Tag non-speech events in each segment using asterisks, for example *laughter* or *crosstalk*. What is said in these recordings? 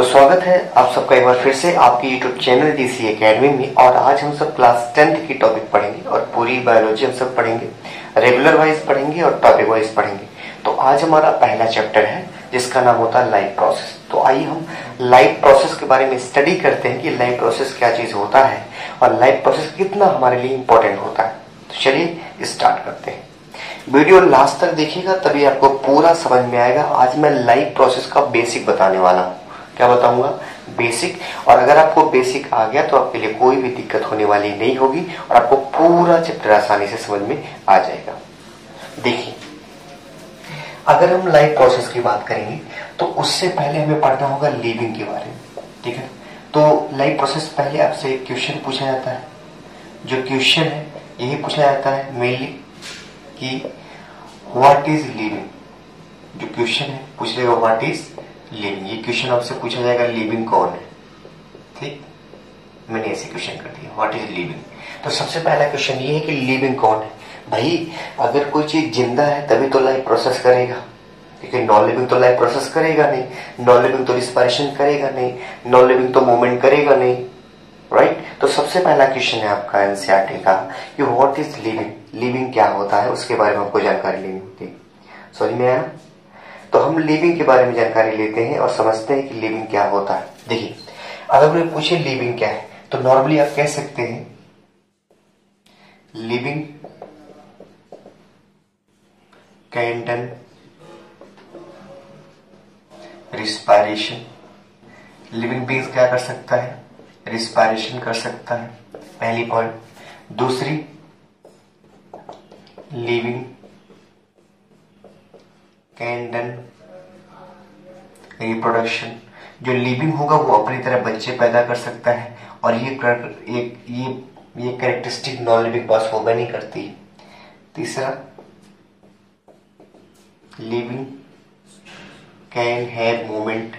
तो स्वागत है आप सबका एक बार फिर से आपके यूट्यूब चैनल डीसी एकेडमी में। और आज हम सब क्लास टेंथ की टॉपिक पढ़ेंगे और पूरी बायोलॉजी हम सब पढ़ेंगे। रेगुलर वाइज पढ़ेंगे और टॉपिक वाइज पढ़ेंगे। तो आज हमारा पहला चैप्टर है, जिसका नाम होता है लाइफ प्रोसेस तो आइए हम लाइफ प्रोसेस के बारे में स्टडी करते हैं कि लाइफ प्रोसेस क्या चीज़ होता है और लाइफ प्रोसेस कितना हमारे लिए इम्पोर्टेंट होता है। तो चलिए स्टार्ट करते हैं। वीडियो लास्ट तक देखिएगा, तभी आपको पूरा समझ में आएगा। आज मैं लाइफ प्रोसेस का बेसिक बताने वाला हूँ। क्या बताऊँगा? बेसिक और अगर आपको बेसिक आ गया तो आपके लिए कोई भी दिक्कत होने वाली नहीं होगी और आपको पूरा चैप्टर आसानी से समझ में आ जाएगा। देखिए, अगर हम लाइफ प्रोसेस की बात करेंगे तो उससे पहले हमें पढ़ना होगा लिविंग के बारे में, ठीक है? तो लाइफ प्रोसेस पहले आपसे क्वेश्चन पूछा जाता है। जो क्वेश्चन है, यही पूछा जाता है मेनली कि व्हाट इज़ लिविंग जो क्वेश्चन है, पूछ लेगा व्हाट इज़ लिविंग ये क्वेश्चन आपसे पूछा जाएगा लिविंग कौन है? ठीक? मैंने ऐसे क्वेश्चन कर दिया। व्हाट इज़ लिविंग तो सबसे पहला क्वेश्चन ये है कि लिविंग कौन है? भाई, अगर कोई चीज़ ज़िंदा है, तभी तो लाइफ प्रोसेस करेगा। क्योंकि नॉन लिविंग तो लाइफ प्रोसेस करेगा नहीं। नॉन लिविंग तो रिस्पायरेशन करेगा नहीं। नॉन लिविंग तो मूवमेंट करेगा नहीं। Right right? तो सबसे पहला क्वेश्चन है आपका एनसीआरटी का कि व्हाट इज़ लिविंग लिविंग क्या होता है? उसके बारे में आपको जानकारी लेनी होती है। समझ में तो हम लिविंग के बारे में जानकारी लेते हैं और समझते हैं कि लिविंग क्या होता है। देखिए, अगर कोई पूछे लिविंग क्या है तो नॉर्मली आप कह सकते हैं लिविंग कैंटन, रिस्पायरेशन। लिविंग बींग्स क्या कर सकता है? रिस्पायरेशन कर सकता है, पहली पॉइंट दूसरी लिविंग कैन डन रिप्रोडक्शन जो लिविंग होगा वो अपनी तरह बच्चे पैदा कर सकता है और ये एक ये ये कैरेक्टरिस्टिक नॉन लिविंग पास होगा नहीं करती। तीसरा living can have moment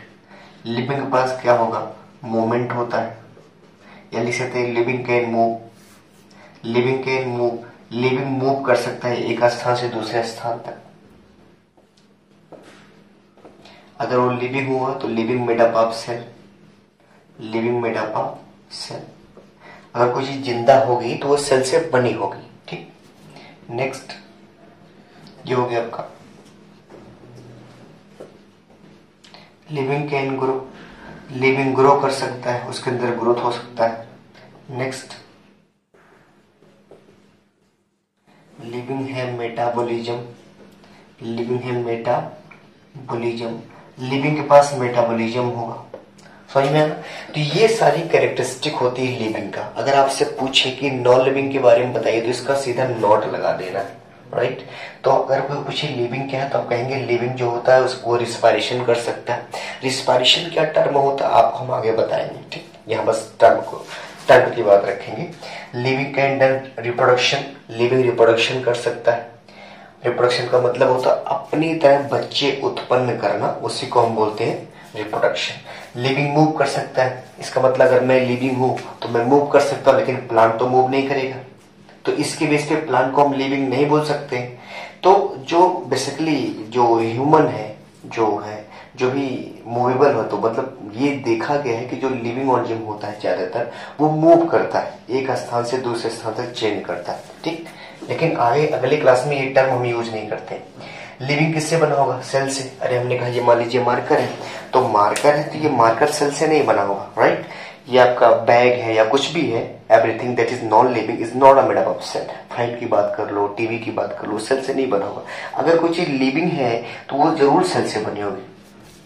living के पास क्या होगा? मोमेंट होता है। या लिख सकते living can move living can move living move कर सकता है एक स्थान से दूसरे स्थान तक। अगर वो लिविंग हुआ तो living made up of cell living made up of cell अगर कोई चीज़ ज़िंदा होगी तो वो सेल से बनी होगी, ठीक? नेक्स्ट ये हो गया आपका। Living can grow living grow कर सकता है, उसके अंदर ग्रोथ हो सकता है। नेक्स्ट लिविंग है मेटाबॉलिज्म लिविंग है मेटाबॉलिज्म लिविंग के पास मेटाबॉलिज्म होगा। समझ में तो ये सारी कैरेक्टरिस्टिक होती है लिविंग का। अगर आपसे पूछे कि नॉन लिविंग के बारे में बताइए तो इसका सीधा नॉट लगा देना है राइट तो अगर कोई पूछे लिविंग क्या है तो आप कहेंगे लिविंग जो होता है, उसको रिस्पायरेशन कर सकता है। रिस्पायरेशन क्या टर्म होता है, आपको हम आगे बताएँगे, ठीक? यहाँ बस टर्म को टर्म की बात रखेंगे। Living can done reproduction living reproduction कर सकता है। रिप्रोडक्शन का मतलब होता है अपनी तरह बच्चे उत्पन्न करना, उसी को हम बोलते हैं रिप्रोडक्शन लिविंग मूव कर सकता है। इसका मतलब अगर मैं लिविंग हूँ तो मैं मूव कर सकता हूँ, लेकिन प्लांट तो मूव नहीं करेगा। तो इसके बेस पे प्लांट को हम लिविंग नहीं बोल सकते। तो जो बेसिकली जो ह्यूमन है, जो है, जो भी मूवेबल हो तो मतलब ये देखा गया है कि जो लिविंग ऑर्जिम होता है, ज़्यादातर वो मूव करता है। एक स्थान से दूसरे स्थान तक चेंज करता है। ठीक? लेकिन आगे, अगले क्लास में ये टर्म हम यूज़ नहीं करते। लिविंग किससे बना होगा? सेल से। अरे हमने कहा, ये मान लीजिए मार्कर है। तो मार्कर है तो ये मार्कर सेल से नहीं बना होगा राइट ये आपका बैग है या कुछ भी है everything that is non living is not a made of cell flight की बात कर लो टीवी की बात कर लो सेल से नहीं बना होगा। अगर कोई चीज़ लिविंग है तो वो ज़रूर सेल से बनी होगी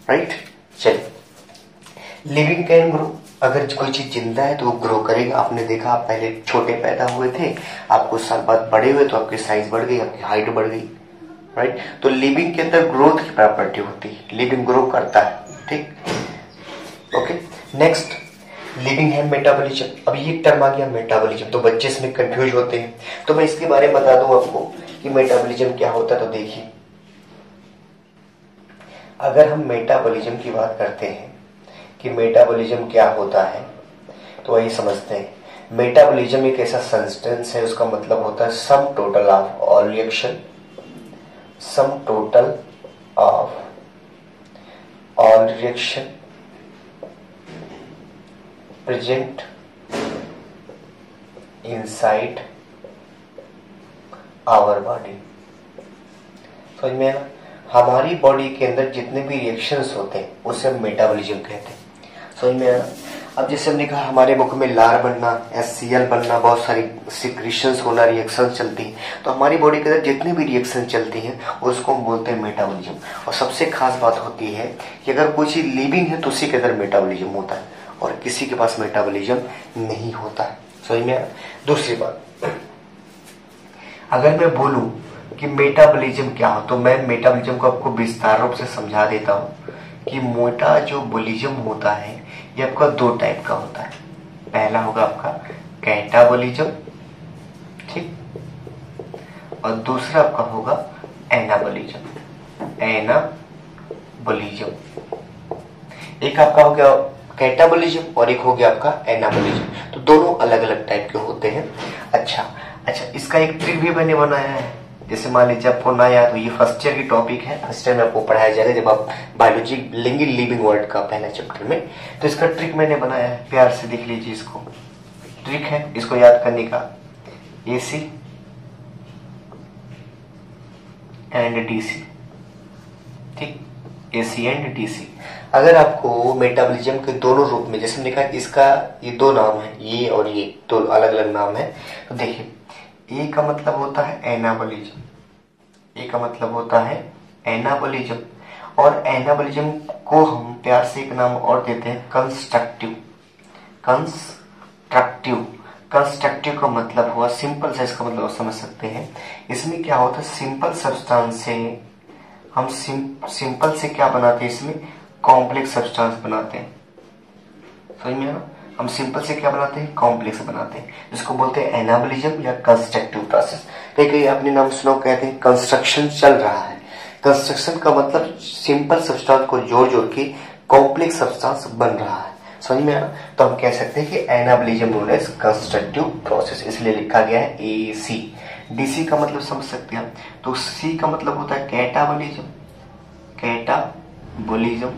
राइट चलिए। लिविंग कैन ग्रो अगर कोई चीज़ ज़िंदा है तो वो ग्रो करेगा। आपने देखा, आप पहले छोटे पैदा हुए थे आप कुछ साल बाद बड़े हुए तो आपकी साइज़ बढ़ गई, आपकी हाइट बढ़ गई राइट तो लिविंग के अंदर ग्रोथ की प्रॉपर्टी होती है। लिविंग ग्रो करता है, ठीक? ओके नेक्स्ट लिविंग है मेटाबॉलिज्म अब ये टर्म आ गया मेटाबॉलिज्म तो बच्चे इसमें कंफ्यूज होते हैं। तो मैं इसके बारे में बता दूँ आपको कि मेटाबॉलिज्म क्या होता है तो देखिए। अगर हम मेटाबॉलिज्म की बात करते हैं कि मेटाबॉलिज्म क्या होता है? तो वही समझते हैं। मेटाबॉलिज्म एक ऐसा सब्सटेंस है, उसका मतलब होता है sum total of all reaction sum total of all reaction present inside our body समझ में हमारी बॉडी के अंदर जितने भी रिएक्शंस होते हैं, उसे हम मेटाबॉलिज्म कहते हैं। समझ में आया? अब जैसे हमने कहा, हमारे मुख में लार बनना एस बनना, बहुत सारी सिक्रीशंस होना रिएक्शन चलती हैं। तो हमारी बॉडी के अंदर जितनी भी रिएक्शन चलती हैं, उसको हम बोलते हैं मेटाबॉलिज्म और सबसे खास बात होती है कि अगर कोई चीज़ लिविंग है तो उसी के अंदर मेटाबॉलिज्म होता है। और किसी के पास मेटाबॉलिज्म नहीं होता है। समझ में दूसरी बात। अगर मैं बोलूँ कि मेटाबॉलिज्म क्या हो तो मैं मेटाबॉलिज्म को आपको विस्तार रूप से समझा देता हूँ कि मोटा जो बोलिज्म होता है ये आपका दो टाइप का होता है। पहला होगा आपका कैटाबोलिज्म ठीक? और दूसरा आपका होगा एनाबोलिज्म एनाबोलिज्म एक आपका हो गया कैटाबोलिज्म और एक हो गया आपका एनाबोलिज्म तो दोनों अलग अलग टाइप के होते हैं। अच्छा अच्छा इसका एक ट्रिक भी मैंने बनाया है। जैसे मान लीजिए आपको ना याद हो ये फ़र्स्ट ईयर की टॉपिक है फ़र्स्ट ईयर में आपको पढ़ाया जाएगा जब आप बायोलॉजी लेंगे लिविंग वर्ल्ड का पहला चैप्टर में। तो इसका ट्रिक मैंने बनाया है, प्यार से देख लीजिए इसको। ट्रिक है इसको याद करने का। ए सी एंड डीसी ठीक? ए सी एंड डीसी अगर आपको मेटाबॉलिज्म के दोनों रूप में, जैसे हमने कहा इसका ये दो नाम है, ये और ये, दो अलग अलग नाम है तो देखिए ए का मतलब होता है एनाबोलिज्म ए का मतलब होता है एनाबोलिज्म और एनाबोलिज्म को हम प्यार से एक नाम और देते हैं कंस्ट्रक्टिव कंस्ट्रक्टिव कंस्ट्रक्टिव का मतलब हुआ सिंपल से इसका मतलब समझ सकते हैं। इसमें क्या होता है? सिंपल सब्सटेंस से हम सिं, सिंपल से क्या बनाते हैं इसमें? कॉम्प्लेक्स सब्सटेंस बनाते हैं। समझ में आना हम सिंपल से क्या बनाते हैं? कॉम्प्लेक्स बनाते हैं। जिसको बोलते हैं एनाबलिज्म या कंस्ट्रक्टिव प्रोसेस कई कई आपने नाम सुना कहते हैं कंस्ट्रक्शन चल रहा है। कंस्ट्रक्शन का मतलब सिंपल सब्सटेंस को जोड़ जोड़ के कॉम्प्लेक्स सब्सटेंस बन रहा है। समझ में आना तो हम कह सकते हैं कि anabolism known as constructive process इसलिए लिखा गया है ए सी डीसी का मतलब समझ सकते हैं तो सी का मतलब होता है कैटाबोलिज्म कैटाबोलिज्म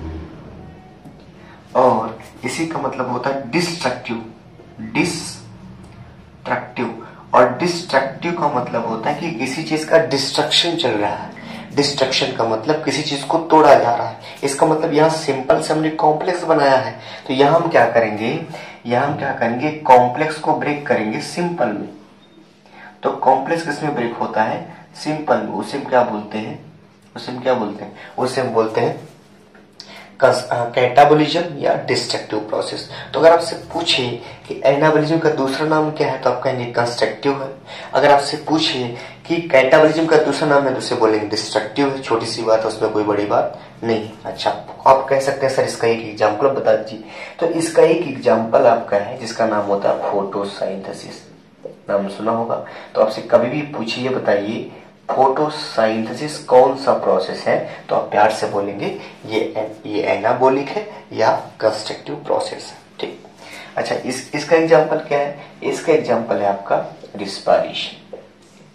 और इसी का मतलब होता है डिस्ट्रक्टिव डिस्ट्रक्टिव और डिस्ट्रक्टिव का मतलब होता है कि किसी चीज़ का डिस्ट्रक्शन चल रहा है। डिस्ट्रक्शन का मतलब किसी चीज़ को तोड़ा जा रहा है। इसका मतलब यहाँ सिंपल से हमने कॉम्प्लेक्स बनाया है। तो यहाँ हम क्या करेंगे? यहाँ हम क्या करेंगे? कॉम्प्लेक्स को ब्रेक करेंगे सिंपल में। तो कॉम्प्लेक्स किसमें ब्रेक होता है? सिंपल में। उसे हम क्या बोलते हैं? उसे हम क्या बोलते हैं? उसे हम बोलते हैं कैटाबोलिज्म या डिस्ट्रक्टिव प्रोसेस तो अगर आपसे पूछे कि एनाबोलिज्म का दूसरा नाम क्या है तो आप कहेंगे कंस्ट्रक्टिव है। अगर आपसे पूछे कि कैटाबोलिज्म का दूसरा नाम है तो उसे बोलेंगे डिस्ट्रक्टिव है। छोटी सी बात है, उसमें कोई बड़ी बात नहीं। अच्छा आप कह सकते हैं, सर, इसका एक एग्ज़ाम्पल बता दीजिए। तो इसका एक एग्ज़ाम्पल आपका है, जिसका नाम होता है फोटोसाइंथेसिस नाम सुना होगा। तो आपसे कभी भी पूछिए, बताइए फोटोसाइंथेसिस कौन सा प्रोसेस है? तो आप प्यार से बोलेंगे, ये ये एनाबोलिक है या कंस्ट्रक्टिव प्रोसेस है, ठीक? अच्छा इस, इसका एग्जांपल क्या है? इसका एग्जांपल है आपका रिस्पायरेशन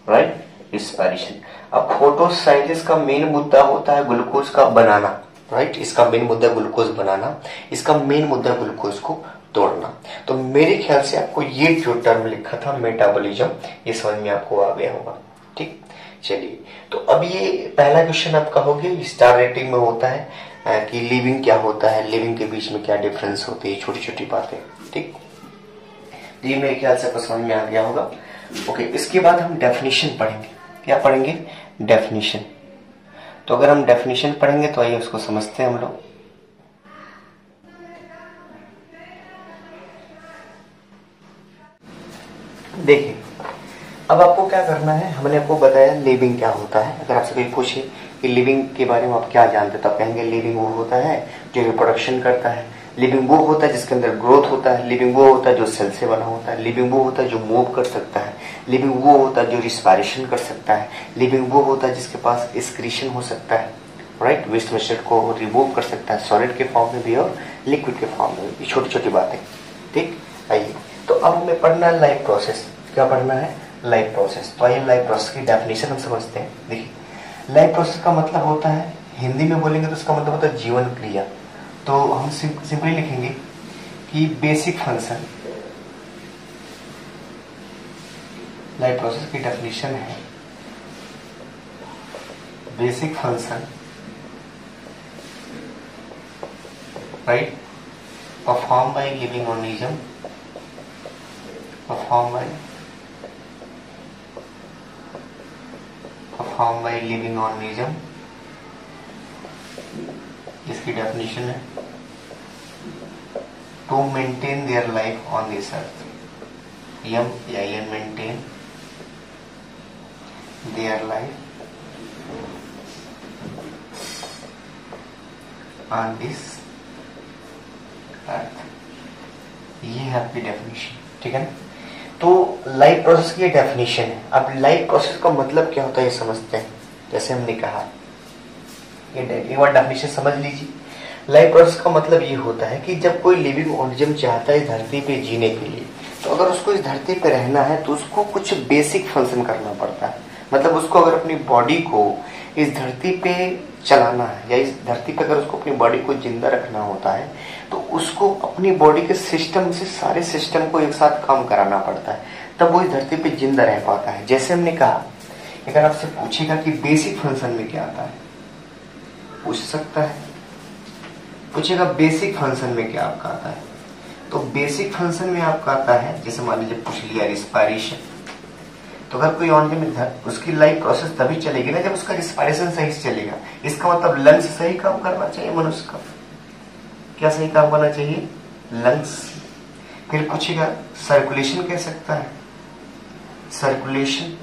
राइट रिस्पायरेशन अब फोटोसाइंथेसिस का मेन मुद्दा होता है ग्लूकोज का बनाना राइट इसका मेन मुद्दा ग्लूकोज बनाना, इसका मेन मुद्दा ग्लूकोज को तोड़ना। तो मेरे ख्याल से आपको ये जो टर्म लिखा था मेटाबॉलिज्म ये समझ में आपको आ गया होगा। चलिए। तो अब ये पहला क्वेश्चन आपका हो गया स्टार रेटिंग में होता है कि लिविंग क्या होता है लिविंग के बीच में क्या डिफरेंस होती है छोटी छोटी बातें, ठीक? ये मेरे ख्याल से आपको समझ में आ गया होगा। ओके इसके बाद हम डेफिनेशन पढ़ेंगे। क्या पढ़ेंगे? डेफिनेशन तो अगर हम डेफिनेशन पढ़ेंगे तो आइए उसको समझते हैं हम लोग। देखिए अब आपको क्या करना है? हमने आपको बताया लिविंग क्या होता है। अगर आपसे कोई पूछे कि लिविंग के बारे में आप क्या जानते हैं तो आप कहेंगे लिविंग वो होता है जो रिप्रोडक्शन करता है। लिविंग वो होता है जिसके अंदर ग्रोथ होता है। लिविंग वो होता है जो सेल से बना होता है। लिविंग वो होता है जो मूव कर सकता है। लिविंग वो होता है जो रिस्पायरेशन कर सकता है। लिविंग वो होता है जिसके पास स्क्रीशन हो सकता है। राइट वेस्ट मटेरियल को रिमूव कर सकता है। सॉलिड के फॉर्म में भी और लिक्विड के फॉर्म में भी। छोटी छोटी बातें। ठीक? आइए। तो अब हमें पढ़ना है लाइफ प्रोसेस क्या पढ़ना है? लाइफ प्रोसेस तो आइए लाइफ प्रोसेस की डेफिनेशन हम समझते हैं। देखिए लाइफ प्रोसेस का मतलब होता है, हिंदी में बोलेंगे तो उसका मतलब होता है जीवन क्रिया। तो हम सिंपली लिखेंगे कि बेसिक फ़ंक्शन लाइफ प्रोसेस की डेफिनेशन है basic function right perform by living organism perform by perform by living organism जिसकी डेफिनेशन है। To maintain their life on this earth यम या N maintain their life on this earth ये है आपकी definition ठीक है ना? तो लाइफ प्रोसेस की डेफिनेशन है। अब लाइफ प्रोसेस का मतलब क्या होता है, ये समझते हैं। जैसे हमने कहा, ये एक बार डेफिनेशन समझ लीजिए। लाइफ प्रोसेस का मतलब ये होता है कि जब कोई लिविंग ऑर्गेनिज्म चाहता है इस धरती पे जीने के लिए तो अगर उसको इस धरती पे रहना है तो उसको कुछ बेसिक फ़ंक्शन करना पड़ता है। मतलब उसको अगर अपनी बॉडी को इस धरती पे चलाना है। या इस धरती पर अगर उसको अपनी बॉडी को ज़िंदा रखना होता है तो उसको अपनी बॉडी के सिस्टम से सारे सिस्टम को एक साथ काम कराना पड़ता है। तब वो इस धरती पे ज़िंदा रह पाता है। जैसे हमने कहा, अगर आपसे पूछेगा कि बेसिक फ़ंक्शन में क्या आता है, पूछ सकता है। पूछेगा बेसिक फ़ंक्शन में क्या आपका आता है? तो बेसिक फ़ंक्शन में आपका आता है, जैसे मान लीजिए, पूछ लिया रिस्पायरेशन तो अगर कोई ऑर्गेनिक उसकी लाइफ प्रोसेस तभी चलेगी ना जब उसका रिस्पायरेशन सही से चलेगा। इसका मतलब लंग्स सही काम करना चाहिए मनुष्य का। क्या सही काम करना चाहिए? लंग्स फिर पूछेगा सर्कुलेशन कह सकता है। सर्कुलेशन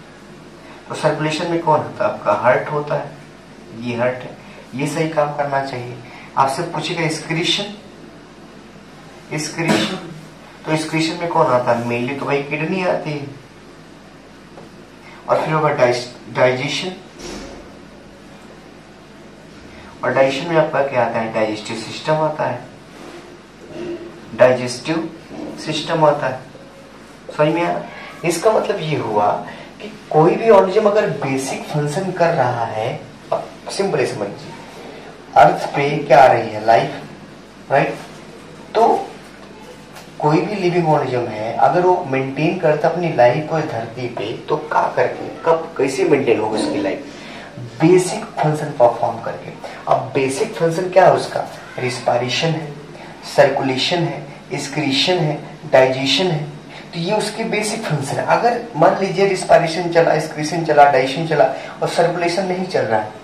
तो सर्कुलेशन में कौन होता है? आपका हार्ट होता है। ये हार्ट है। ये सही काम करना चाहिए। आपसे पूछेगा स्क्रीशन स्क्रीशन तो स्क्रीशन में कौन आता है? मेनली तो भाई किडनी आती है। और फिर होगा डाइजेशन। और डाइजेशन में आपका क्या आता है? डाइजेस्टिव सिस्टम आता है। डाइजेस्टिव सिस्टम आता है। समझ में इसका मतलब ये हुआ कि कोई भी ऑर्गेनिज्म अगर बेसिक फ़ंक्शन कर रहा है सिंपल समझिए। अर्थ पे क्या आ रही है? Life, right? तो कोई भी लिविंग ऑर्गेनिज्म है, अगर वो मेंटेन करता अपनी लाइफ को धरती पे तो क्या करके, कब, कैसे मेंटेन होगा उसकी लाइफ बेसिक फ़ंक्शन परफॉर्म करके। अब बेसिक फ़ंक्शन क्या है उसका? रिस्पायरेशन है सर्कुलेशन है स्क्रीशन है डाइजेशन है। तो ये उसके बेसिक फ़ंक्शन है। अगर मान लीजिए रिस्पायरेशन चला स्क्रीशन चला डाइजेशन चला, और सर्कुलेशन नहीं चल रहा है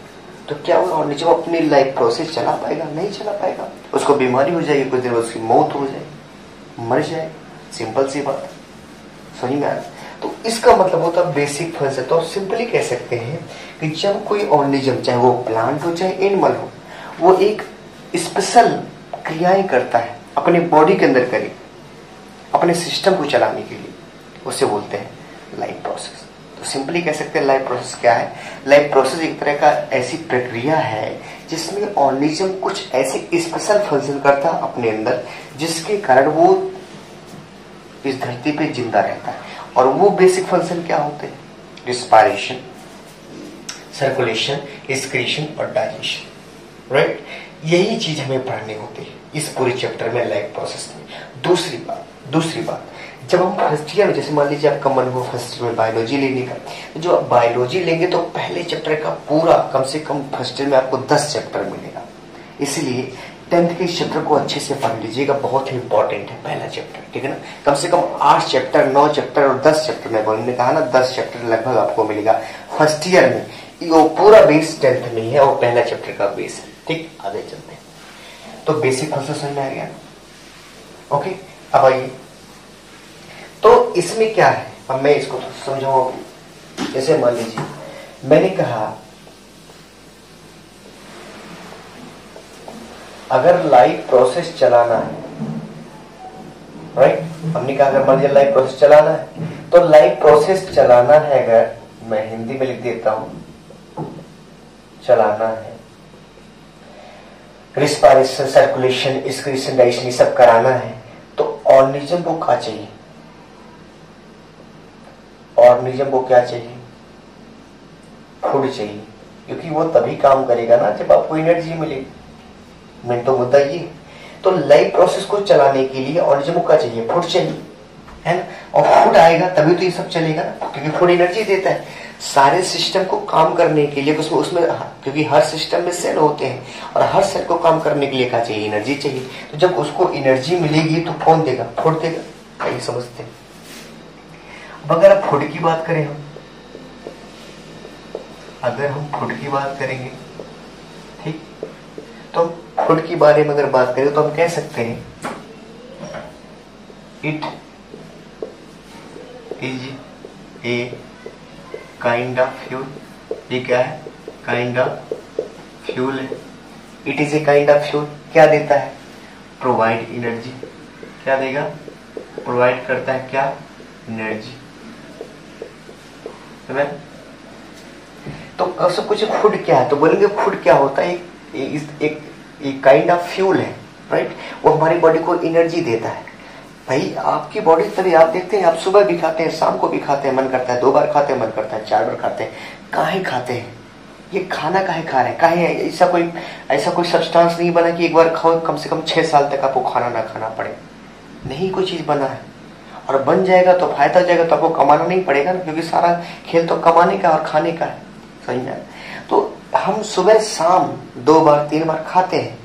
तो क्या वो ऑर्गेनिज्म अपनी लाइफ प्रोसेस चला पाएगा? नहीं चला पाएगा। उसको बीमारी हो जाएगी, कुछ देर उसकी मौत हो जाएगी। मर जाए सिंपल सी बात, समझ में तो इसका मतलब होता है बेसिक फ़ंक्शन तो सिंपली कह सकते हैं कि जब कोई ऑर्गेनिज्म चाहे वो प्लांट हो, चाहे एनिमल हो, वो एक स्पेशल क्रियाएँ करता है अपने बॉडी के अंदर करे अपने सिस्टम को चलाने के लिए, उसे बोलते हैं लाइफ प्रोसेस तो सिंपली कह सकते हैं लाइफ प्रोसेस क्या है? लाइफ प्रोसेस एक तरह का ऐसी प्रक्रिया है जिसमें ऑर्गेनिज्म कुछ ऐसे स्पेशल फ़ंक्शन करता अपने अंदर, जिसके कारण वो इस धरती पे ज़िंदा रहता है। और वो बेसिक फ़ंक्शन क्या होते हैं? रिस्पायरेशन सर्कुलेशन स्क्रीशन और डाइजेशन राइट यही चीज़ हमें पढ़नी होती है इस पूरे चैप्टर में लाइफ प्रोसेस में। दूसरी बात दूसरी बात जब हम फ़र्स्ट ईयर जैसे मान लीजिए आपका मन हो फ़र्स्ट ईयर में बायोलॉजी लेने का तो जो आप बायोलॉजी लेंगे तो पहले चैप्टर का पूरा, कम से कम फ़र्स्ट ईयर में आपको दस चैप्टर मिलेगा। इसलिए टेंथ के चैप्टर को अच्छे से पढ़ लीजिएगा, बहुत ही इंपॉर्टेंट है पहला चैप्टर ठीक है ना? कम से कम आठ चैप्टर नौ चैप्टर और दस चैप्टर में बोलने कहा ना, दस चैप्टर लगभग आपको मिलेगा। फ़र्स्ट ईयर में वो पूरा बेस टेंथ में है और पहला चैप्टर का बेस है, ठीक? आगे चलते हैं। तो बेसिक फ़ंक्शन समझ में आ गया। ओके अब आइए। तो इसमें क्या है? अब मैं इसको समझाऊँगा। जैसे मान लीजिए, मैंने कहा, अगर लाइफ प्रोसेस चलाना है राइट हमने कहा, अगर मान लीजिए लाइफ प्रोसेस चलाना है तो लाइफ प्रोसेस चलाना है अगर मैं हिंदी में लिख देता हूँ, चलाना है। रिस्पायरेशन सर्कुलेशन एक्सक्रीशन डाइजेशन सब कराना है तो ऑर्गेनिज्म को कहा चाहिए? ऑर्गेनिज्म को क्या चाहिए? फ़ूड चाहिए। क्योंकि वो तभी काम करेगा ना जब आपको एनर्जी मिलेगी मेन तो मुद्दा ये तो लाइफ प्रोसेस को चलाने के लिए ऑर्गेनिज्म का चाहिए? फ़ूड चाहिए। है ना? और फ़ूड आएगा तभी तो ये सब चलेगा ना, क्योंकि फ़ूड एनर्जी देता है। सारे सिस्टम को काम करने के लिए उसमें उसमें क्योंकि हर सिस्टम में सेल होते हैं, और हर सेल को काम करने के लिए क्या चाहिए? एनर्जी चाहिए। तो जब उसको एनर्जी मिलेगी तो कौन देगा? फ़ूड देगा। ये समझते हैं। अगर फ़ूड की बात करें हम। अगर हम फ़ूड की बात करेंगे, ठीक? तो फ़ूड के बारे में अगर बात करें तो हम कह सकते हैं it is a kind of fuel ये क्या है? काइंड ऑफ़ फ्यूल है। It is a kind of fuel क्या देता है? प्रोवाइड एनर्जी क्या देगा? प्रोवाइड करता है क्या? एनर्जी तो सब कुछ फ़ूड क्या है? तो बोलेंगे फ़ूड क्या होता है? एक, एक काइंड ऑफ़ फ्यूल है राइट वो हमारी बॉडी को एनर्जी देता है। भाई आपकी बॉडी तभी आप देखते हैं आप सुबह भी खाते हैं शाम को भी खाते हैं मन करता है दो बार खाते हैं मन करता है चार बार खाते हैं। काहे खाते हैं? ये खाना काहे खा रहे हैं? काहे ऐसा कोई ऐसा कोई सब्सटेंस नहीं बना कि एक बार खाओ कम से कम छह साल तक आपको खाना ना खाना पड़े। नहीं कोई चीज़ बना है। और बन जाएगा तो फ़ायदा हो जाएगा तो आपको कमाना नहीं पड़ेगा ना, क्योंकि सारा खेल तो कमाने का और खाने का है। सही में तो हम सुबह शाम दो बार, तीन बार खाते हैं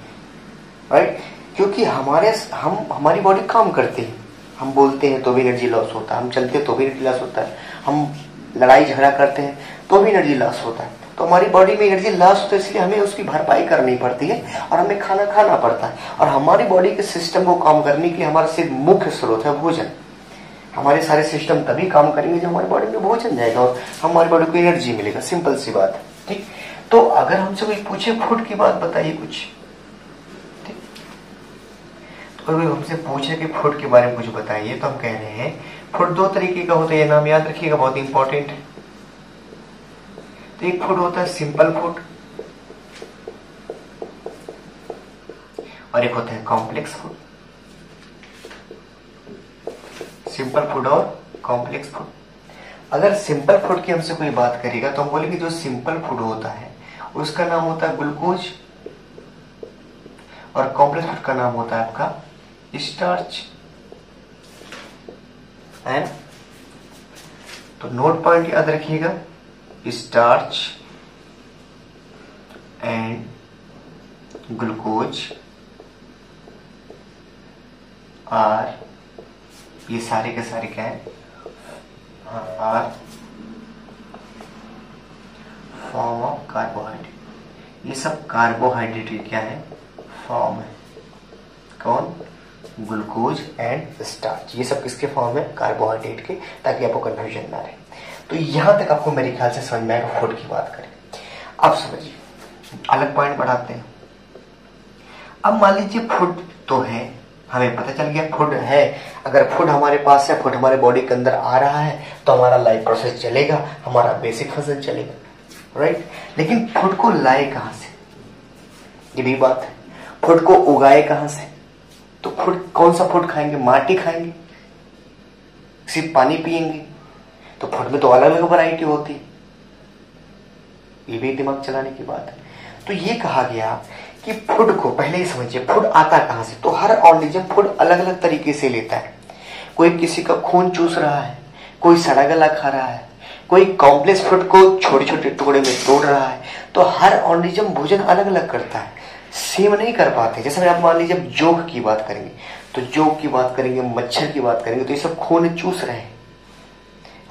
राइट क्योंकि हमारे, हम, हमारी बॉडी काम करती है। हम बोलते हैं तो भी एनर्जी लॉस होता है। हम चलते हैं तो भी एनर्जी लॉस होता है। हम लड़ाई झगड़ा करते हैं तो भी एनर्जी लॉस होता है। तो हमारी बॉडी में एनर्जी लॉस होता है, इसलिए हमें उसकी भरपाई करनी पड़ती है और हमें खाना खाना पड़ता है। और हमारी बॉडी के सिस्टम को काम करने के लिए हमारा सिर्फ़ मुख्य स्रोत है भोजन। हमारे सारे सिस्टम तभी काम करेंगे जब हमारी बॉडी में भोजन जाएगा और हमारी बॉडी को एनर्जी मिलेगा सिंपल सी बात है, ठीक? तो अगर हमसे कोई पूछे फ़ूड की बात, बताइए कुछ कोई हमसे पूछे कि फ़ूड के बारे में कुछ बताइए तो हम कह रहे हैं फ़ूड दो तरीके का होता है, ये नाम याद रखिएगा, बहुत इंपॉर्टेंट है। तो एक फ़ूड होता है सिंपल फ़ूड और एक होता है कॉम्प्लेक्स फ़ूड सिंपल फ़ूड और कॉम्प्लेक्स फ़ूड अगर सिंपल फ़ूड की हमसे कोई बात करेगा तो हम बोलेंगे जो सिंपल फ़ूड होता है, उसका नाम होता है ग्लूकोज और कॉम्प्लेक्स फ़ूड का नाम होता है आपका स्टार्च एंड तो नोट पॉइंट याद रखिएगा स्टार्च एंड ग्लूकोज आर ये सारे के सारे क्या है? आर फॉर्म ऑफ़ कार्बोहाइड्रेट ये सब कार्बोहाइड्रेट क्या है? फॉर्म है। कौन? ग्लूकोज एंड स्टार्च ये सब किसके फॉर्म है? कार्बोहाइड्रेट के, ताकि आपको कन्फ्यूज़न ना रहे। तो यहाँ तक आपको मेरे ख्याल से समझ में आएगा फ़ूड की बात करें। अब समझिए। अलग पॉइंट बढ़ाते हैं। अब मान लीजिए फ़ूड तो है हमें पता चल गया फ़ूड है। अगर फ़ूड हमारे पास है फ़ूड हमारे बॉडी के अंदर आ रहा है तो हमारा लाइफ प्रोसेस चलेगा, हमारा बेसिक फ़ंक्शन चलेगा राइट लेकिन फ़ूड को लाए कहाँ से? ये भी बात है। फ़ूड को उगाए कहाँ से? तो फ़ूड कौन सा फ़ूड खाएँगे? माटी खाएँगे? सिर्फ़ पानी पिएँगे? तो फ़ूड में तो अलग अलग वैरायटी होती है। ये भी दिमाग चलाने की बात है। तो ये कहा गया कि फ़ूड को पहले ही समझिए फ़ूड आता कहाँ से? तो हर ऑर्गेनिज्म फ़ूड अलग अलग तरीके से लेता है। कोई किसी का खून चूस रहा है, कोई सड़ा गला खा रहा है, कोई कॉम्प्लेक्स फ़ूड को छोटे छोटे टुकड़े में तोड़ रहा है तो हर ऑर्गेनिज्म भोजन अलग अलग करता है। सेम नहीं कर पाते। जैसे आप मान लीजिए जोग की बात करेंगे तो जोग की बात करेंगे, मच्छर की बात करेंगे तो ये सब खून चूस रहे हैं।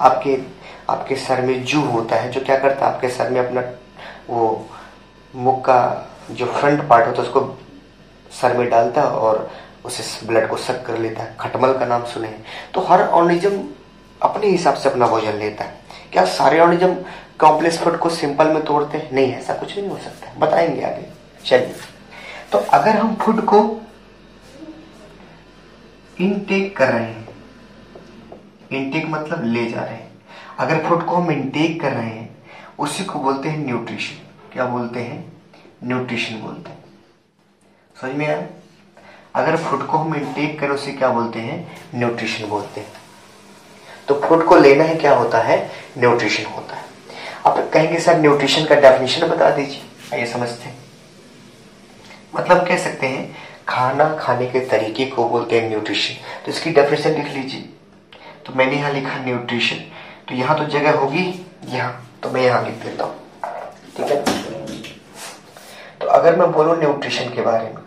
आपके आपके सर में जू होता है, जो क्या करता है? आपके सर में अपना वो मुख का जो फ्रंट पार्ट होता है, उसको सर में डालता है और उसे ब्लड को सक कर लेता है। खटमल का नाम सुने तो हर ऑर्गेनिज्म अपने हिसाब से अपना भोजन लेता है। क्या सारे ऑर्गेनिज्म कॉम्प्लेक्स फ़ूड को सिंपल में तोड़ते हैं? नहीं, ऐसा कुछ नहीं हो सकता बताएँगे आगे। चलिए। तो अगर हम फ़ूड को इनटेक कर रहे हैं इनटेक मतलब ले जा रहे हैं। अगर फ़ूड को हम इनटेक कर रहे हैं, उसी को बोलते हैं न्यूट्रिशन क्या बोलते हैं? न्यूट्रिशन बोलते हैं। समझ में आया? अगर फ़ूड को हम इनटेक करें, उसे क्या बोलते हैं? न्यूट्रिशन बोलते हैं। तो फ़ूड को लेना ही, क्या होता है? न्यूट्रिशन होता है। आप कहेंगे, सर, न्यूट्रिशन का डेफिनेशन बता दीजिए। आइए समझते हैं। मतलब कह सकते हैं, खाना खाने के तरीके को बोलते हैं न्यूट्रिशन। तो इसकी डेफिनेशन लिख लीजिए। तो मैंने यहाँ लिखा न्यूट्रिशन। तो यहाँ तो जगह होगी, यहाँ। तो मैं यहाँ लिख देता हूँ। ठीक है? अगर मैं बोलूँ न्यूट्रिशन के बारे में,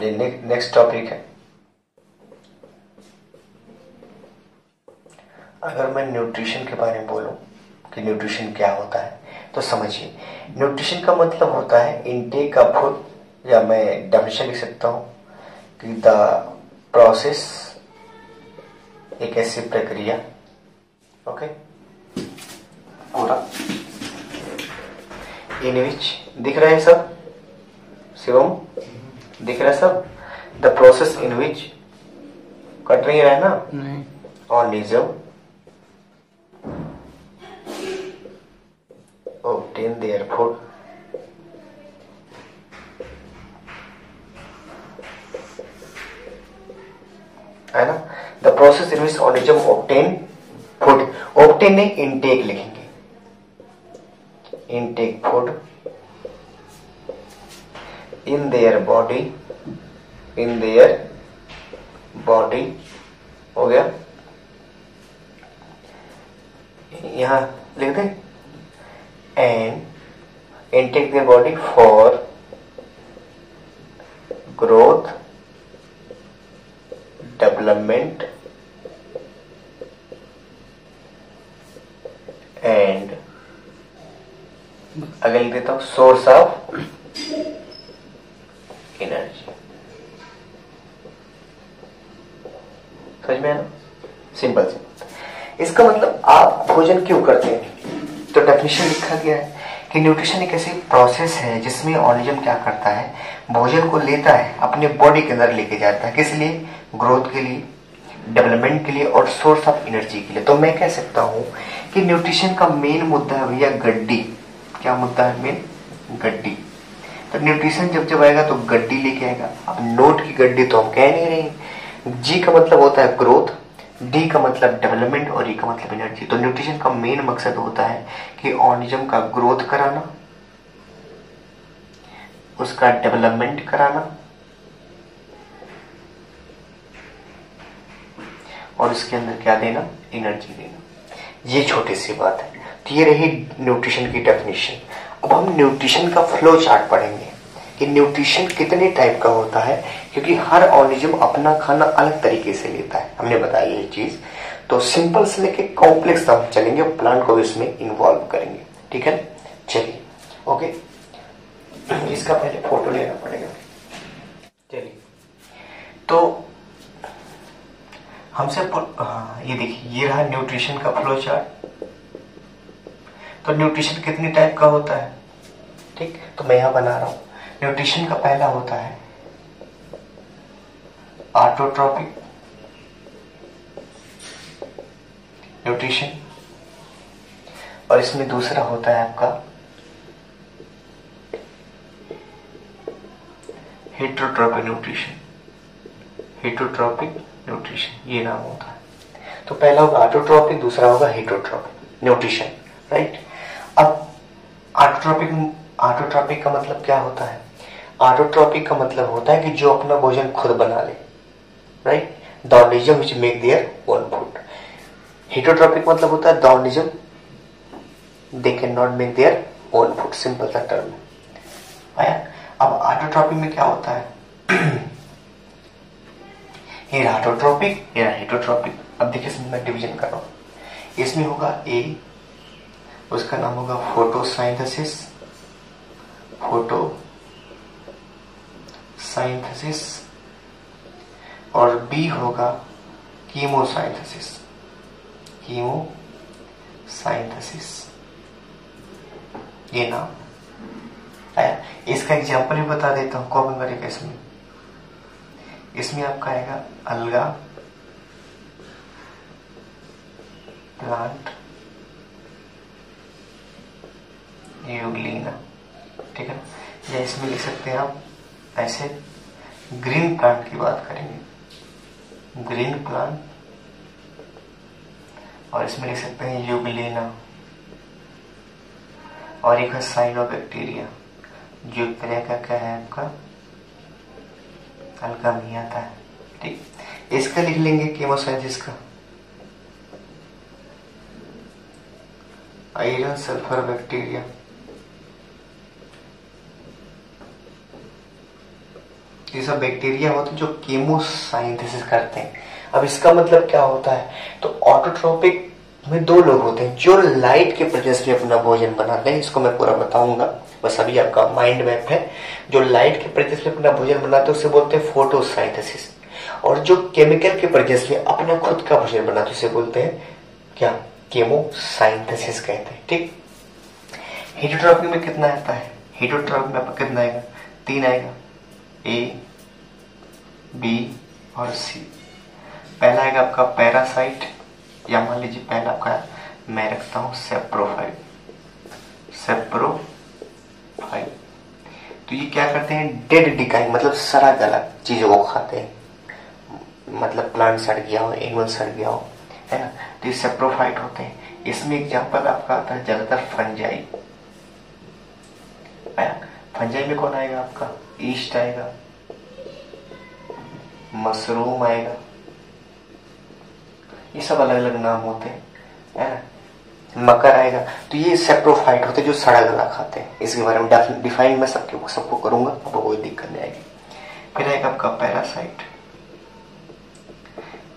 ये नेक्स्ट टॉपिक है। अगर मैं न्यूट्रिशन के बारे में बोलूँ, कि न्यूट्रिशन क्या होता है तो समझिए। न्यूट्रिशन का मतलब होता है इनटेक ऑफ़ फ़ूड या मैं डेफिनेशन लिख सकता हूँ, कि द प्रोसेस एक ऐसी प्रक्रिया ओके पूरा। इन विच दिख रहे हैं सब? शिवम दिख रहा सब? The process in which cut नहीं रहा है ना? organism obtain their food है ना? The process in which organism obtain food obtain नहीं इनटेक लिखेंगे। Intake food in their body in their body हो गया। यहाँ लिख दें। And intake their body for growth development and अगले लिख देता हूँ सोर्स ऑफ़ एनर्जी समझ में आना सिंपल सिंपल इसका मतलब आप भोजन क्यों करते हैं? तो डेफिनेशन लिखा गया है कि न्यूट्रिशन एक ऐसी प्रोसेस है जिसमें ऑर्गेनिज्म क्या करता है? भोजन को लेता है, अपने बॉडी के अंदर लेके जाता है। किस लिए? ग्रोथ के लिए डेवलपमेंट के लिए और सोर्स ऑफ़ एनर्जी के लिए। तो मैं कह सकता हूँ कि न्यूट्रिशन का मेन मुद्दा है भैया गड्डी। क्या मुद्दा है मेन गड्डी। तो न्यूट्रिशन जब जब आएगा तो गड्डी लेके आएगा। अब नोट की गड्डी तो हम कह नहीं रहे जी का मतलब होता है ग्रोथ डी का मतलब डेवलपमेंट और ई का मतलब एनर्जी तो न्यूट्रिशन का मेन मकसद होता है कि ऑर्गेनिज्म का ग्रोथ कराना, उसका डेवलपमेंट कराना, और उसके अंदर क्या देना? एनर्जी देना. ये छोटी सी बात है. तो ये रही न्यूट्रिशन की डेफिनेशन अब हम न्यूट्रिशन का फ्लो चार्ट पढ़ेंगे. कि न्यूट्रिशन कितने टाइप का होता है, क्योंकि हर ऑर्गेनिज्म अपना खाना अलग तरीके से लेता है। हमने बताया ये चीज़। तो सिंपल से लेके कॉम्प्लेक्स तक चलेंगे प्लांट को इसमें इन्वॉल्व करेंगे। ठीक है? चलिए ओके इसका पहले फ़ोटो लेना पड़ेगा। चलिए। तो हमसे ये देखिए, ये रहा न्यूट्रिशन का फ्लो चार्ट तो न्यूट्रिशन कितने टाइप का होता है? ठीक? तो मैं यहाँ बना रहा हूँ। न्यूट्रिशन का पहला होता है ऑटोट्रॉपिक न्यूट्रिशन और इसमें दूसरा होता है आपका हेट्रोट्रॉपिक न्यूट्रिशन हेट्रोट्रॉपिक न्यूट्रिशन ये नाम होता है। तो पहला होगा ऑटोट्रॉपिक दूसरा होगा हेट्रोट्रॉपिक न्यूट्रिशन राइट अब ऑटोट्रॉपिक ऑटोट्रॉपिक का मतलब क्या होता है? ऑटोट्रॉपिक का मतलब होता है कि जो अपना भोजन खुद बना ले right the organism which make their own food heterotrophic मतलब होता है the they can not make their own food simple सा टर्म आया? अब ऑटोट्रॉपिक में क्या होता है? ऑटोट्रॉपिक *clears throat* ये हेटरोट्रॉपिक अब देखिए इसमें मैं डिवीज़न कर रहा हूँ. इसमें होगा ए उसका नाम होगा फोटोसाइंथेसिस फ़ोटो साइंथेसिस और बी होगा कीमोसाइंथेसिस। Chemo synthesis. ये नाम। इसका एग्ज़ाम्पल भी बता देता हूँ कॉमन करेगा इसमें आपका आएगा अलगा प्लांट यूग्लिना। ठीक है या इसमें लिख सकते हैं आप ऐसे ग्रीन प्लांट की बात करेंगे। ग्रीन प्लांट, और इसमें लिख सकते हैं युगलेना और एक है साइनो बैक्टीरिया जो तरह का क्या है आपका? हल्का नहीं आता है ठीक। इसका लिख लेंगे केमोसाइजिस का। आयरन सल्फ़र बैक्टीरिया ये सब बैक्टीरिया होते हैं जो केमोसाइंथेसिस करते हैं। अब इसका मतलब क्या होता है? तो ऑटोट्रोपिक में दो लोग होते हैं, जो लाइट के प्रेजेंस में अपना भोजन बनाते हैं। इसको मैं पूरा बताऊँगा। बस अभी आपका माइंड मैप है। जो लाइट के प्रेजेंस में अपना भोजन बनाते हैं, उसे बोलते हैं फोटोसाइंथेसिस और जो केमिकल के प्रेजेंस में अपना खुद का भोजन बनाते हैं, उसे बोलते हैं क्या? केमोसाइंथेसिस कहते हैं। ठीक? हीटोट्रॉपी में कितना आता है? हीटोट्रॉपी में आपका कितना आएगा? तीन आएगा। ए बी और सी पहला आएगा आपका पैरासाइट या मान लीजिए पहला आपका मैं रखता हूँ सेप्रोफाइल सेप्रोफाइल तो ये क्या करते हैं? डेड डिकाइंग मतलब सड़ा गला चीज़ों को खाते हैं। मतलब प्लांट सड़ गया हो एनिमल सड़ गया हो, है ना? तो ये सेप्रोफाइट होते हैं। इसमें एग्ज़ाम्पल आपका आता है, ज़्यादातर फंजाई फंजाई में कौन आएगा आपका? ईस्ट आएगा, मशरूम आएगा। ये सब अलग अलग नाम होते हैं, है ना? मकर आएगा। तो ये सेप्रोफाइट होते हैं जो सड़ा गला खाते हैं। इसके बारे में डिफाइन मैं सबके, सबको करूँगा, आपको कोई दिक्कत नहीं आएगी। फिर आएगा आपका पैरासाइट।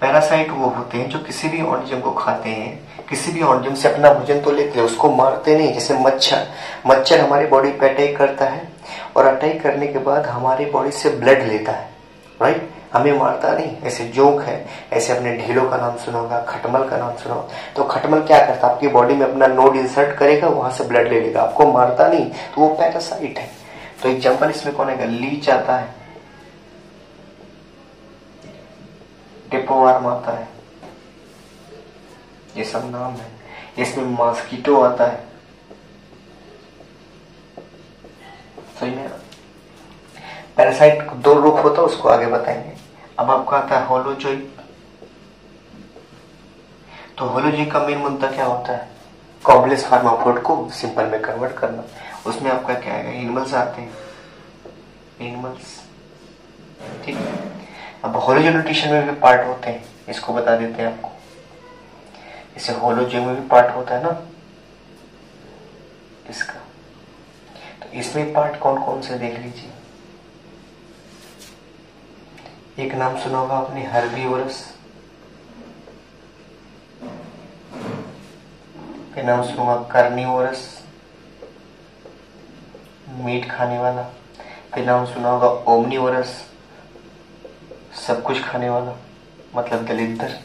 पैरासाइट वो होते हैं जो किसी भी ऑर्निजम को खाते हैं, किसी भी ऑर्निजम से अपना भोजन तो लेते हैं, उसको मारते नहीं, जैसे मच्छर। मच्छर हमारी बॉडी पे अटैक करता है और अटैक करने के बाद हमारी बॉडी से ब्लड लेता है राइट हमें मारता नहीं, ऐसे जोंक है, ऐसे अपने ढीलों का नाम सुना होगा खटमल का नाम सुना तो खटमल क्या करता है? आपकी बॉडी में अपना नोड इंसर्ट करेगा, वहाँ से ब्लड ले लेगा। आपको मारता नहीं तो वो पैरासाइट है। तो एग्ज़ाम्पल इसमें कौन है? लीच आता है। टिपोवार्म आता है। ये सब नाम है। इसमें मॉस्किटो आता है। पैरासाइट दो रूप होता है, उसको आगे बताएँगे। अब आपका आता है होलोजोई तो होलोजोई का मेन मुद्दा क्या होता है? कॉम्प्लेक्स फार्माफोड को सिंपल में कन्वर्ट करना। उसमें आपका क्या आएगा? एनिमल्स आते हैं। एनिमल्स ठीक है। अब होलोजो न्यूट्रिशन में भी पार्ट होते हैं। इसको बता देते हैं आपको। इसे होलोजो में भी पार्ट होता है ना? इसका। इसमें पार्ट कौन कौन से देख लीजिए। एक नाम सुना होगा आपने हर्बीवरस फिर नाम सुनूँगा कार्निवरस मीट खाने वाला। फिर नाम सुना होगा ओमनीवरस सब कुछ खाने वाला मतलब दलितर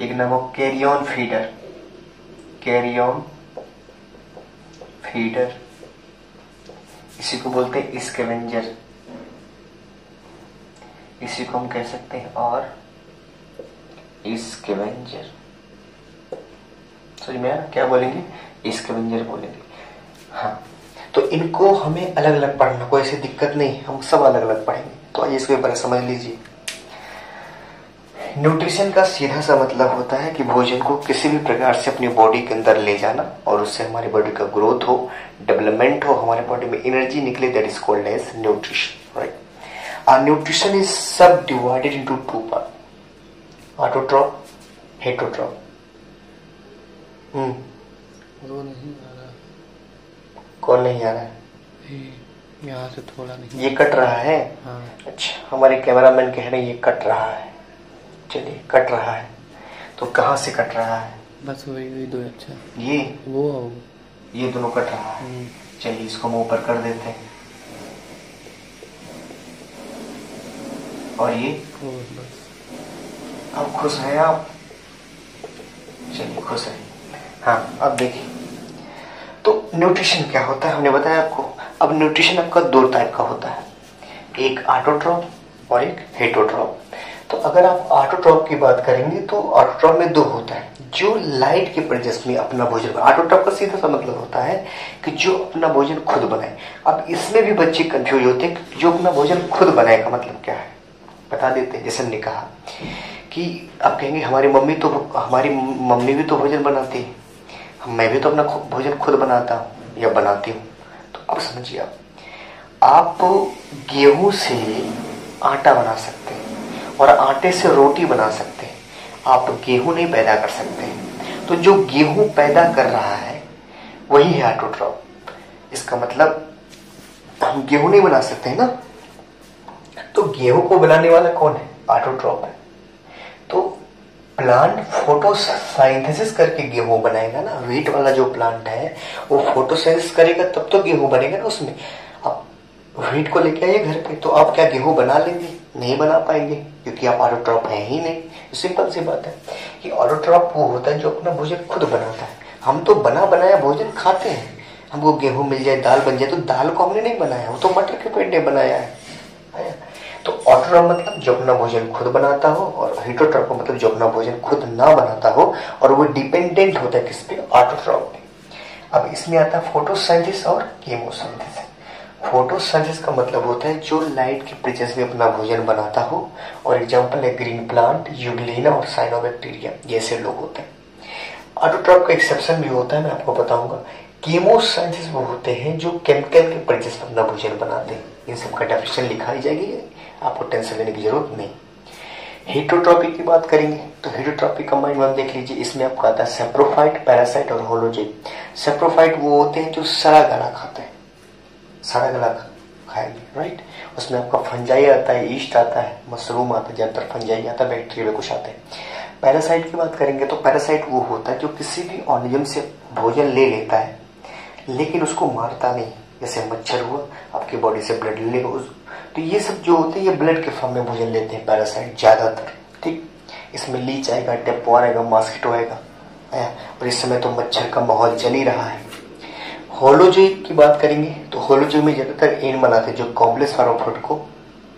एक नाम हो कैरियन फीडर। Carrion feeder. इसी को बोलते हैं स्केवेंजर। इसी को हम कह सकते हैं और स्केवेंजर। समझ में क्या बोलेंगे? स्केवेंजर बोलेंगे। हाँ। तो इनको हमें अलग अलग पढ़ना, कोई ऐसी दिक्कत नहीं, हम सब अलग अलग पढ़ेंगे। तो आइए इसके बारे समझ लीजिए। न्यूट्रिशन का सीधा सा मतलब होता है कि भोजन को किसी भी प्रकार से अपनी बॉडी के अंदर ले जाना और उससे हमारी बॉडी का ग्रोथ हो डेवलपमेंट हो हमारे बॉडी में एनर्जी निकले that is called as nutrition right Our nutrition is subdivided into two parts autotroph, heterotroph. हम्म नहीं आ रहा। कौन नहीं आ रहा है? यहाँ से थोड़ा नहीं। ये कट रहा है? हाँ। अच्छा हमारे कैमरामैन कह रहे हैं ये कट रहा है। चलिए कट रहा है। तो कहाँ से कट रहा है? बस वही वही दो अच्छा। ये? वो ये दोनों कट रहा है। हम्म, चलिए इसको हम ऊपर कर देते हैं। और ये? अब खुश हैं आप? चलिए खुश हैं। हाँ अब देखिए। तो न्यूट्रिशन क्या होता है? हमने बताया आपको। अब न्यूट्रिशन आपका दो टाइप का होता है। एक ऑटोट्रॉप और एक हेटोट्रॉप अगर आप ऑटोट्रॉप की बात करेंगे तो ऑटोट्रॉप में दो होता है, जो लाइट के प्रजस में अपना भोजन ऑटोट्रॉप का सीधा सा मतलब होता है कि जो अपना भोजन खुद बनाए। अब इसमें भी बच्चे कंफ्यूज होते हैं जो अपना भोजन खुद बनाए का मतलब क्या है? बता देते हैं, जैसे हमने कहा कि आप कहेंगे, हमारी मम्मी तो हमारी मम्मी भी तो भोजन बनाती है। मैं भी तो अपना भोजन खुद बनाता हूँ या बनाती हूँ। तो अब समझिए आप गेहूँ से आटा बना सकते हैं। और आटे से रोटी बना सकते हैं। आप गेहूँ नहीं पैदा कर सकते। तो जो गेहूँ पैदा कर रहा है, वही है ऑटोट्रॉप। इसका मतलब हम गेहूँ नहीं बना सकते हैं ना? तो गेहूँ को बनाने वाला कौन है? ऑटोट्रॉप है। तो प्लांट फोटोसाइंथेसिस करके गेहूँ बनाएगा ना वीट वाला जो प्लांट है, वो फोटोसाइंथेसिस करेगा, तब तो गेहूँ बनेगा ना उसमें। अब वीट को लेके आइए घर पे तो आप क्या गेहूँ बना लेंगे? नहीं बना पाएँगे, क्योंकि आप ऑटोट्रॉप है ही नहीं। सिंपल सी बात है कि ऑटोट्रॉप वो होता है जो अपना भोजन खुद बनाता है। हम तो बना बनाया भोजन खाते हैं। हमको गेहूँ मिल जाए, दाल बन जाए तो दाल को हमने नहीं बनाया, वो तो मटर के पेट ने बनाया है। तो ऑटोट्रॉप मतलब जो अपना भोजन खुद बनाता हो और हिटोट्रॉप मतलब जो अपना भोजन खुद ना बनाता हो, और वो डिपेंडेंट होता है किस पे ऑटोट्रॉप पे। अब इसमें आता है फोटोसाइंथिस और केमोसाइंथिस फोटोसाइंथिस का मतलब होता है जो लाइट के प्रेजेंस में अपना भोजन बनाता हो। और एग्जांपल है ग्रीन प्लांट यूग्लिना और साइनोबैक्टीरिया जैसे लोग होते हैं। ऑटोट्रॉप का एक्सेप्शन भी होता है, मैं आपको बताऊँगा। केमोसाइंथिस वो होते हैं जो केमिकल के प्रेजेंस में अपना भोजन बनाते हैं। इन सब का डेफिनेशन लिखाई जाएगी, आपको टेंशन लेने की ज़रूरत नहीं। हिटोट्रॉपी की बात करेंगे तो हिटोट्रॉपी का माइंड मैप देख लीजिए, इसमें आपका आता है सेप्रोफाइट पैरासाइट और होलोजेट सेप्रोफाइट वो होते हैं जो सड़ा गला खाते हैं। सड़ा गला खाएँगे राइट उसमें आपका फंजाई आता है, ईस्ट आता है, मशरूम आता है, ज़्यादातर फंजाई आता है, बैक्टीरिया कुछ आते हैं। पैरासाइट की बात करेंगे तो पैरासाइट वो होता है जो किसी भी ऑर्गेनिज्म से भोजन ले लेता है, लेकिन उसको मारता नहीं। जैसे मच्छर हुआ, आपकी बॉडी से ब्लड लेगा तो ये सब जो होते हैं, ये ब्लड के फॉर्म में भोजन लेते हैं पैरासाइट ज़्यादातर, ठीक? इसमें लीच आएगा टेपोर आएगा मॉस्किटो आएगा और इस समय तो मच्छर का माहौल चल ही रहा है। होलोजी की बात करेंगे तो होलोजी में ज़्यादातर एन बनाते जो कॉम्प्लेक्स फॉर्म ऑफ़ को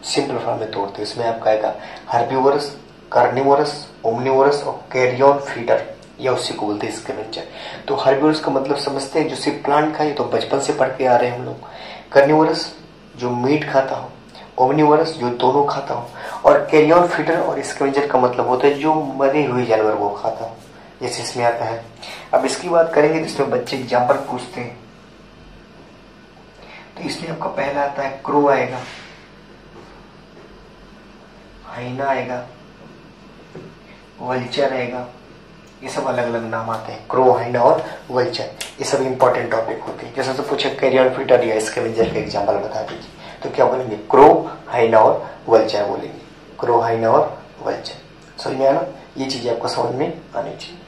सिंपल फॉर्म में तोड़ते हैं। इसमें आपका आएगा हर्बिवोरस कार्निवोरस ओमनिवोरस और कैरियन फीडर या उसी को बोलते हैं तो हर्बिवोरस का मतलब समझते हैं, जो सिर्फ़ प्लांट खाए तो बचपन से पढ़ के आ रहे हैं हम लोग। कार्निवोरस जो मीट खाता हो ओमनिवरस जो दोनों खाता हो, और कैरियन फीडर और स्कैवेंजर का मतलब होता है, जो मरे हुए जानवर को खाता हो। जैसे इसमें आता है। अब इसकी बात करेंगे इसमें बच्चे एग्ज़ाम्पल पूछते हैं। तो इसमें आपका पहला आता है, क्रो आएगा। हाइना आएगा वल्चर आएगा। ये सब अलग अलग नाम आते हैं, क्रो हाइना और वल्चर ये सब इंपॉर्टेंट टॉपिक होते हैं। जैसे तो पूछे कैरियर फिटर या स्कैवेंजर का एग्ज़ाम्पल बता दीजिए। तो क्या बोलेंगे? क्रो हाइना और वल्चर बोलेंगे। क्रो हाइना और वल्चर समझ में आना ये चीज़ें आपको समझ में आनी चाहिए।